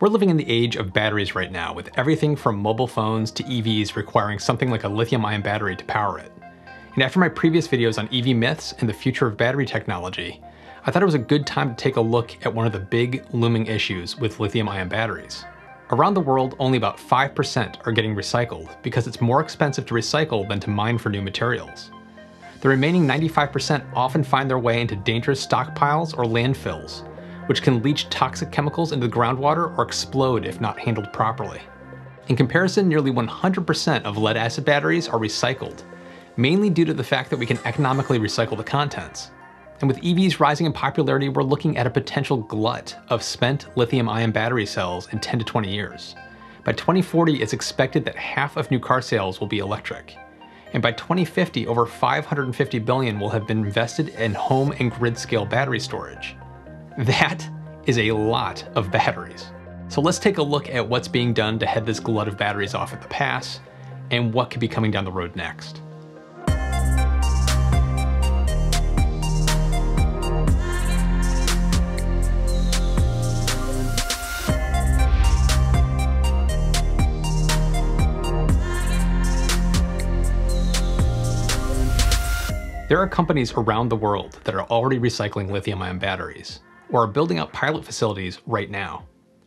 We're living in the age of batteries right now, with everything from mobile phones to EVs requiring something like a lithium ion battery to power it. And after my previous videos on EV myths and the future of battery technology, I thought it was a good time to take a look at one of the big looming issues with lithium ion batteries. Around the world, only about 5% are getting recycled because it's more expensive to recycle than to mine for new materials. The remaining 95% often find their way into dangerous stockpiles or landfills, which can leach toxic chemicals into the groundwater or explode if not handled properly. In comparison, nearly 100% of lead acid batteries are recycled, mainly due to the fact that we can economically recycle the contents. And with EVs rising in popularity, we're looking at a potential glut of spent lithium ion battery cells in 10 to 20 years. By 2040, it's expected that half of new car sales will be electric. And by 2050, over 550 billion will have been invested in home and grid scale battery storage. That is a lot of batteries. So let's take a look at what's being done to head this glut of batteries off at the pass and what could be coming down the road next. There are companies around the world that are already recycling lithium ion batteries, or are building out pilot facilities right now.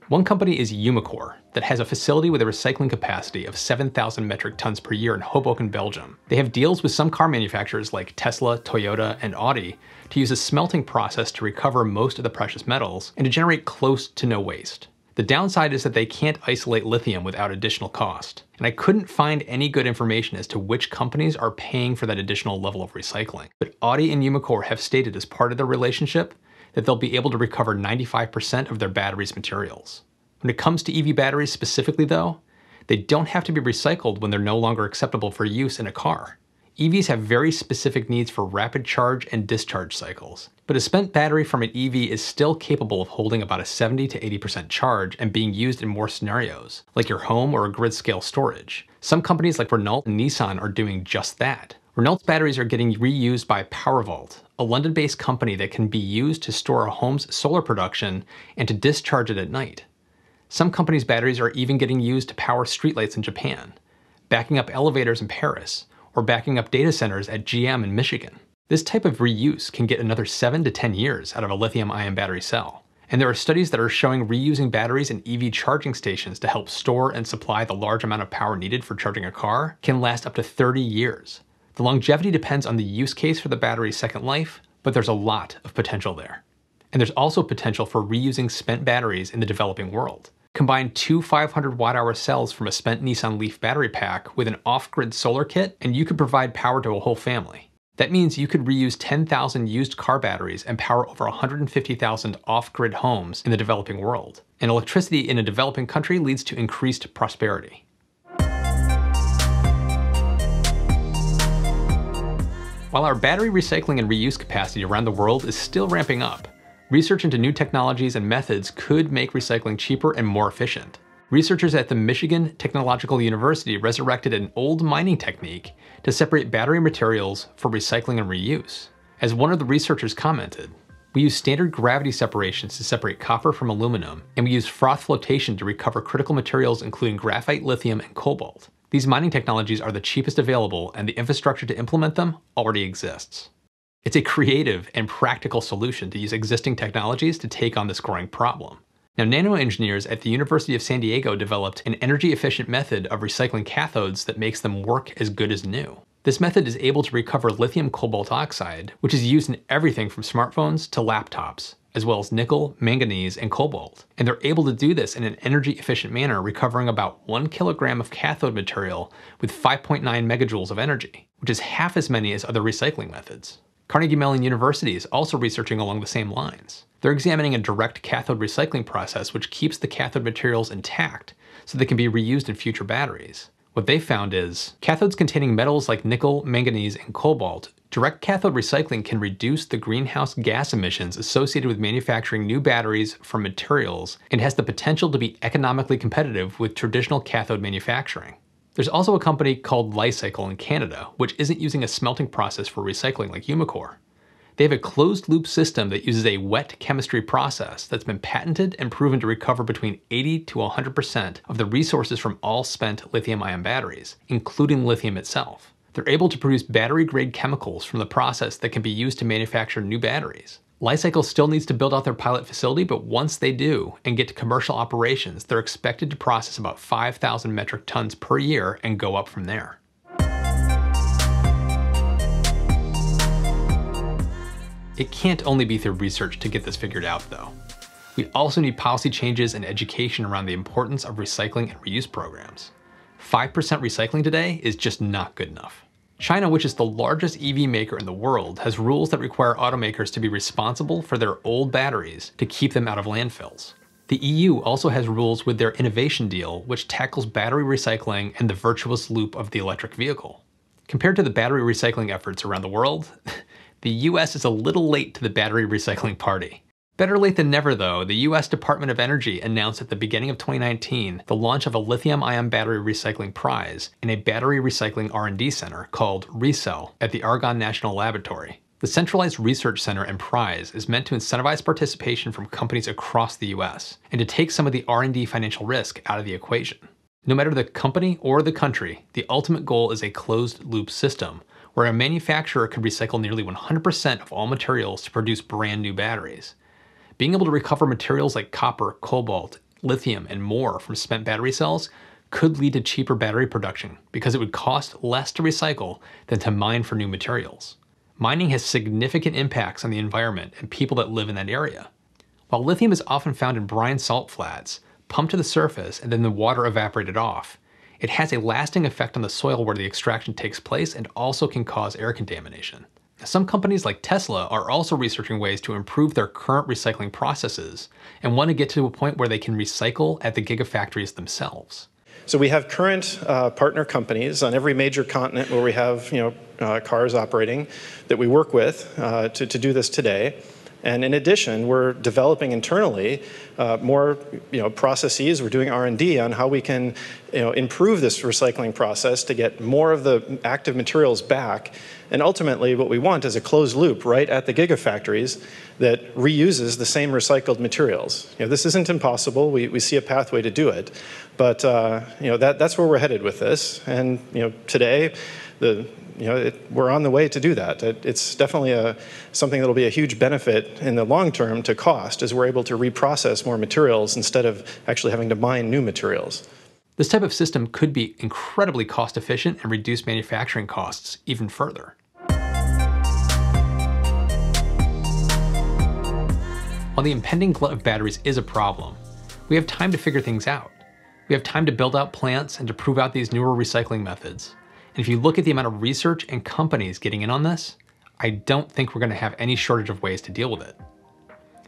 One company is Umicore, that has a facility with a recycling capacity of 7,000 metric tons per year in Hoboken, Belgium. They have deals with some car manufacturers like Tesla, Toyota, and Audi to use a smelting process to recover most of the precious metals and to generate close to no waste. The downside is that they can't isolate lithium without additional cost. And I couldn't find any good information as to which companies are paying for that additional level of recycling. But Audi and Umicore have stated as part of their relationship that they'll be able to recover 95% of their batteries materials. When it comes to EV batteries specifically though, they don't have to be recycled when they're no longer acceptable for use in a car. EVs have very specific needs for rapid charge and discharge cycles, but a spent battery from an EV is still capable of holding about a 70 to 80% charge and being used in more scenarios, like your home or a grid scale storage. Some companies like Renault and Nissan are doing just that. Renault's batteries are getting reused by PowerVault, a London-based company that can be used to store a home's solar production and to discharge it at night. Some companies' batteries are even getting used to power streetlights in Japan, backing up elevators in Paris, or backing up data centers at GM in Michigan. This type of reuse can get another 7 to 10 years out of a lithium ion battery cell. And there are studies that are showing reusing batteries in EV charging stations to help store and supply the large amount of power needed for charging a car can last up to 30 years. The longevity depends on the use case for the battery's second life, but there's a lot of potential there. And there's also potential for reusing spent batteries in the developing world. Combine two 500 watt hour cells from a spent Nissan Leaf battery pack with an off-grid solar kit, and you could provide power to a whole family. That means you could reuse 10,000 used car batteries and power over 150,000 off-grid homes in the developing world. And electricity in a developing country leads to increased prosperity. While our battery recycling and reuse capacity around the world is still ramping up, Research into new technologies and methods could make recycling cheaper and more efficient. Researchers at the Michigan Technological University resurrected an old mining technique to separate battery materials for recycling and reuse. As one of the researchers commented, we use standard gravity separations to separate copper from aluminum, and we use froth flotation to recover critical materials including graphite, lithium, and cobalt. These mining technologies are the cheapest available, and the infrastructure to implement them already exists. It's a creative and practical solution to use existing technologies to take on this growing problem. Now, nanoengineers at the University of San Diego developed an energy efficient method of recycling cathodes that makes them work as good as new. This method is able to recover lithium cobalt oxide, which is used in everything from smartphones to laptops, as well as nickel, manganese, and cobalt. And they're able to do this in an energy efficient manner, recovering about one kilogram of cathode material with 5.9 megajoules of energy, which is half as many as other recycling methods. Carnegie Mellon University is also researching along the same lines. They're examining a direct cathode recycling process which keeps the cathode materials intact so they can be reused in future batteries. What they found is, cathodes containing metals like nickel, manganese, and cobalt, direct cathode recycling can reduce the greenhouse gas emissions associated with manufacturing new batteries from materials and has the potential to be economically competitive with traditional cathode manufacturing. There's also a company called Li-Cycle in Canada, which isn't using a smelting process for recycling like Umicore. They have a closed loop system that uses a wet chemistry process that's been patented and proven to recover between 80 to 100% of the resources from all spent lithium ion batteries, including lithium itself. They're able to produce battery grade chemicals from the process that can be used to manufacture new batteries. Li-Cycle still needs to build out their pilot facility, but once they do and get to commercial operations, they're expected to process about 5,000 metric tons per year and go up from there. It can't only be through research to get this figured out though. We also need policy changes and education around the importance of recycling and reuse programs. 5% recycling today is just not good enough. China, which is the largest EV maker in the world, has rules that require automakers to be responsible for their old batteries to keep them out of landfills. The EU also has rules with their innovation deal, which tackles battery recycling and the virtuous loop of the electric vehicle. Compared to the battery recycling efforts around the world, the US is a little late to the battery recycling party. Better late than never though, the US Department of Energy announced at the beginning of 2019 the launch of a lithium-ion battery recycling prize in a battery recycling R&D center called ReCell at the Argonne National Laboratory. The centralized research center and prize is meant to incentivize participation from companies across the US and to take some of the R&D financial risk out of the equation. No matter the company or the country, the ultimate goal is a closed loop system where a manufacturer could recycle nearly 100% of all materials to produce brand new batteries. Being able to recover materials like copper, cobalt, lithium, and more from spent battery cells could lead to cheaper battery production because it would cost less to recycle than to mine for new materials. Mining has significant impacts on the environment and people that live in that area. While lithium is often found in brine salt flats, pumped to the surface and then the water evaporated off, it has a lasting effect on the soil where the extraction takes place and also can cause air contamination. Some companies like Tesla are also researching ways to improve their current recycling processes and want to get to a point where they can recycle at the gigafactories themselves. So we have current uh, partner companies on every major continent where we have you know, uh, cars operating that we work with uh, to, to do this today. And in addition, we're developing internally uh, more you know, processes. We're doing R&D on how we can you know, improve this recycling process to get more of the active materials back. And ultimately, what we want is a closed loop right at the gigafactories that reuses the same recycled materials. You know, this isn't impossible. We, we see a pathway to do it. But uh, you know, that, that's where we're headed with this. And you know, today, the you know, it, we're on the way to do that. It, it's definitely a, something that will be a huge benefit in the long term to cost as we're able to reprocess more materials instead of actually having to mine new materials. This type of system could be incredibly cost efficient and reduce manufacturing costs even further. While the impending glut of batteries is a problem, we have time to figure things out. We have time to build out plants and to prove out these newer recycling methods. And if you look at the amount of research and companies getting in on this, I don't think we're gonna have any shortage of ways to deal with it.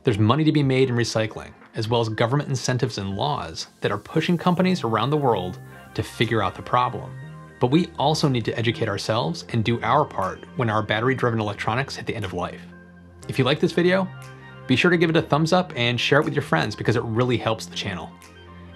There's money to be made in recycling, as well as government incentives and laws that are pushing companies around the world to figure out the problem. But we also need to educate ourselves and do our part when our battery-driven electronics hit the end of life. If you like this video, be sure to give it a thumbs up and share it with your friends because it really helps the channel.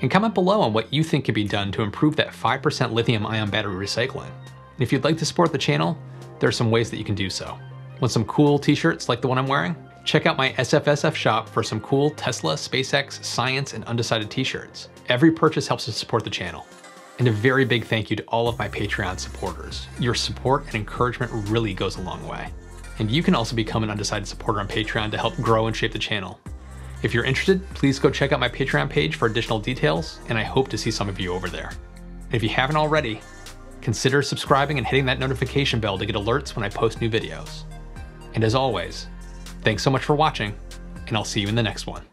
And comment below on what you think could be done to improve that 5% lithium ion battery recycling. And if you'd like to support the channel, there are some ways that you can do so. Want some cool t-shirts like the one I'm wearing? Check out my SFSF shop for some cool Tesla, SpaceX, science, and undecided t-shirts. Every purchase helps to support the channel. And a very big thank you to all of my Patreon supporters. Your support and encouragement really goes a long way. And you can also become an undecided supporter on Patreon to help grow and shape the channel. If you're interested, please go check out my Patreon page for additional details, and I hope to see some of you over there. And if you haven't already, consider subscribing and hitting that notification bell to get alerts when I post new videos. And as always, thanks so much for watching, and I'll see you in the next one.